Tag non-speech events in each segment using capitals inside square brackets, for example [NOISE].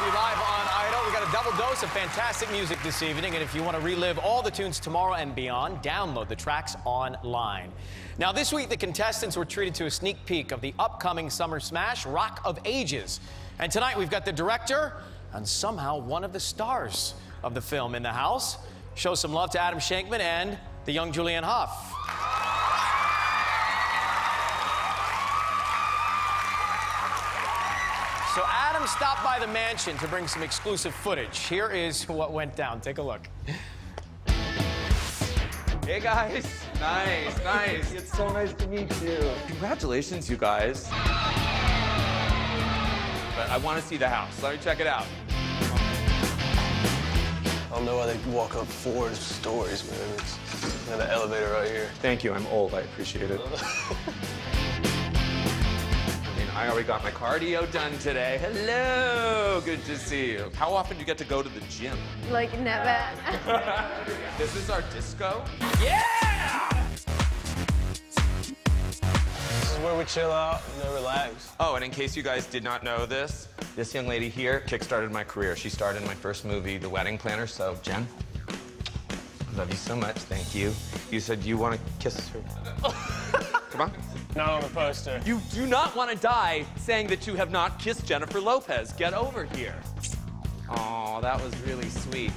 with you live on Idol. We got a double dose of fantastic music this evening, and if you want to relive all the tunes tomorrow and beyond, download the tracks online. Now, this week, the contestants were treated to a sneak peek of the upcoming Summer Smash Rock of Ages. And tonight, we've got the director and somehow one of the stars of the film in the house. Show some love to Adam Shankman and the young Julianne Hough. So Adam stopped by the mansion to bring some exclusive footage. Here is what went down. Take a look. Hey guys, nice, nice. It's so nice to meet you. Congratulations, you guys. But I want to see the house. Let me check it out. I don't know why they walk up four stories, man. It's and the elevator right here. Thank you. I'm old. I appreciate it. [LAUGHS] I already got my cardio done today. Hello, good to see you. How often do you get to go to the gym? Like never. [LAUGHS] This is our disco. Yeah! This is where we chill out and relax. Oh, and in case you guys did not know this, this young lady here kickstarted my career. She starred in my first movie, The Wedding Planner. So, Jen, I love you so much. Thank you. You said you want to kiss her. [LAUGHS] On. Not on the poster. You do not want to die saying that you have not kissed Jennifer Lopez. Get over here. Oh, that was really sweet.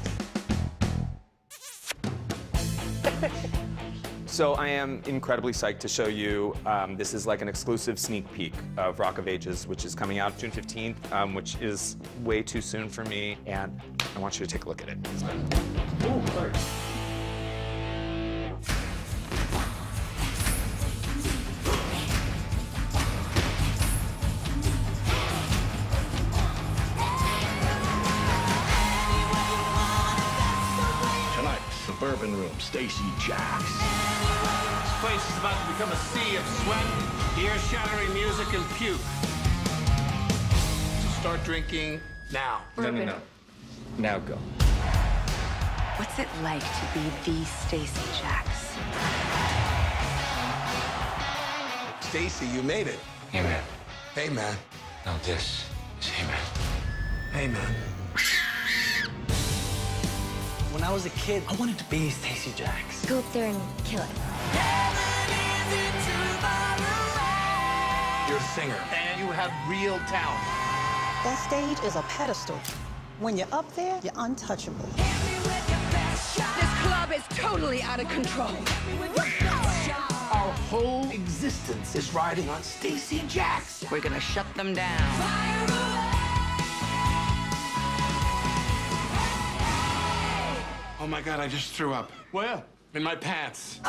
[LAUGHS] so I am incredibly psyched to show you. Um, this is like an exclusive sneak peek of Rock of Ages, which is coming out June 15th, um, which is way too soon for me, and I want you to take a look at it. Tonight, Bourbon Room, Stacee Jaxx. This place is about to become a sea of sweat, ear-shattering music, and puke. So start drinking now. No, no, no. Now go. What's it like to be the Stacee Jaxx? Stacee, you made it. Hey, man. Hey, man. No, this is hey, man. Hey, man. When I was a kid, I wanted to be Stacee Jaxx. Go up there and kill it. You're a singer, and you have real talent. That stage is a pedestal. When you're up there, you're untouchable. This club is totally out of control. Our whole existence is riding on Stacee Jaxx. We're gonna shut them down. Oh my God, I just threw up. Where? In my pants.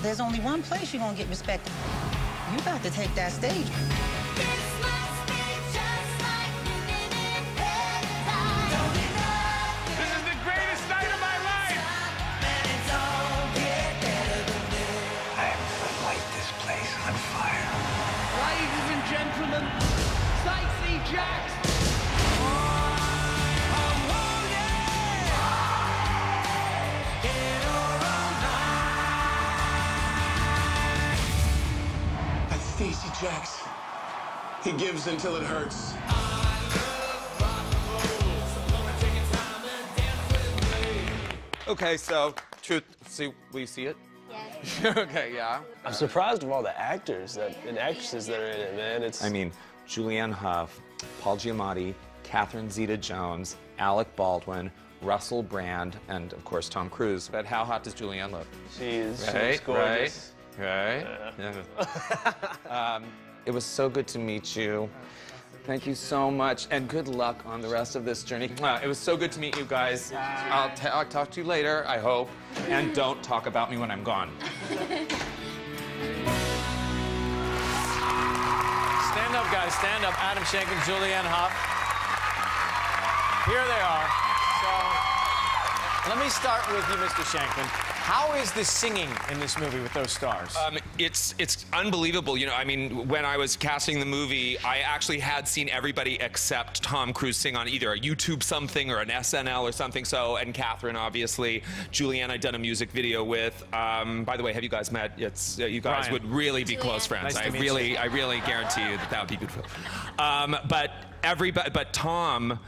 There's only one place you're gonna get respected. You got to take that stage. Stacee Jaxx. He gives until it hurts. Okay, so truth. See, will you see it? Yes. [LAUGHS] okay, yeah. I'm surprised of all the actors that and actresses that are in it, man. It's I mean, Julianne Hough, Paul Giamatti, Catherine Zeta-Jones, Alec Baldwin, Russell Brand, and of course Tom Cruise. But how hot does Julianne look? she's she Right, looks gorgeous. Right. Yeah. [LAUGHS] um, it was so good to meet you. Thank you so much, and good luck on the rest of this journey. It was so good to meet you guys. I'll, I'll talk to you later, I hope. And don't talk about me when I'm gone. Stand up, guys. Stand up. Adam Shankman, Julianne Hough. Here they are. So, let me start with you, Mr. Shankman. How is the singing in this movie with those stars? Um, it's it's unbelievable. You know, I mean, when I was casting the movie, I actually had seen everybody except Tom Cruise sing on either a YouTube something or an SNL or something. So, and Catherine, obviously, Julianne, I'd done a music video with. Um, by the way, have you guys met? It's uh, you guys Brian. would really be close friends. Nice to I meet really, you. I really guarantee you that that would be beautiful. Um, but everybody, but Tom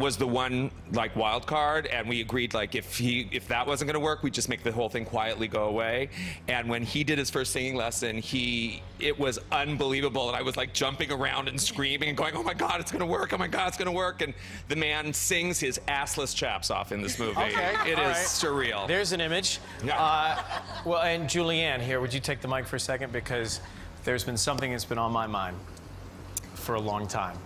was the one like wild card and we agreed like if he if that wasn't going to work we'd just make the whole thing quietly go away and when he did his first singing lesson he it was unbelievable and i was like jumping around and screaming and going oh my god it's going to work oh my god it's going to work and the man sings his assless chaps off in this movie Okay, It is right. surreal There's an image. Yeah. Uh, well, and Julianne here, would you take the mic for a second? Because there's been something that's been on my mind for a long time.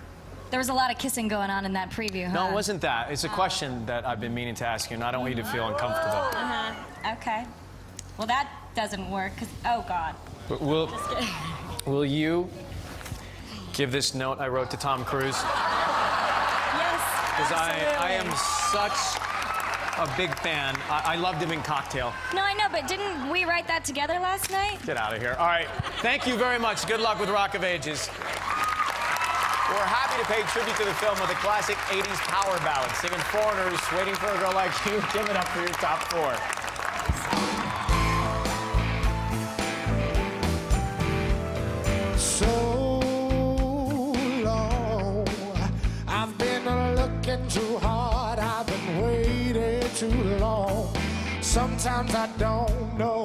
There was a lot of kissing going on in that preview, huh? No, it wasn't that. It's a question that I've been meaning to ask you, and I don't want you to feel uncomfortable. Uh-huh. Okay. Well, that doesn't work, 'cause- oh, God. But will, [LAUGHS] will you give this note I wrote to Tom Cruise? Yes. Because I, I am such a big fan. I, I loved him in Cocktail. No, I know, but didn't we write that together last night? Get out of here. All right. Thank you very much. Good luck with Rock of Ages. We're happy to pay tribute to the film with a classic 80s power ballad, singing Foreigners, Waiting for a Girl Like You. Give it up for your top four. So long, I've been looking too hard, I've been waiting too long. Sometimes I don't know